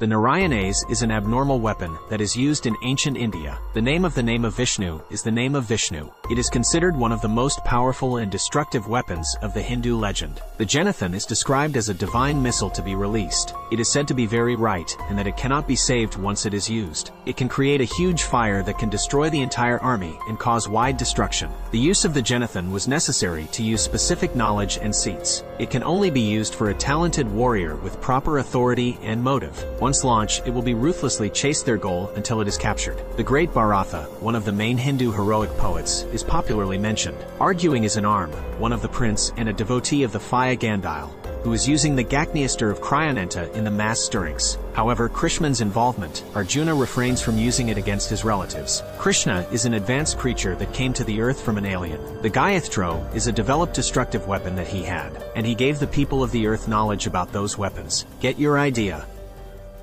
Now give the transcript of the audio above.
The Narayanastra is an abnormal weapon that is used in ancient India. The name of the name of Vishnu is the name of Vishnu. It is considered one of the most powerful and destructive weapons of the Hindu legend. The Janathan is described as a divine missile to be released. It is said to be very right and that it cannot be saved once it is used. It can create a huge fire that can destroy the entire army and cause wide destruction. The use of the Janathan was necessary to use specific knowledge and seats. It can only be used for a talented warrior with proper authority and motive. Once launched, it will be ruthlessly chase their goal until it is captured. The great Bharatha, one of the main Hindu heroic poets, is popularly mentioned. Arguing is an arm, one of the prince and a devotee of the Phaya Gandhil, who is using the Gagniastra of Cryanenta in the mass stirrings. However, Krishna's involvement, Arjuna refrains from using it against his relatives. Krishna is an advanced creature that came to the earth from an alien. The Gayatro is a developed destructive weapon that he had, and he gave the people of the earth knowledge about those weapons. Get your idea.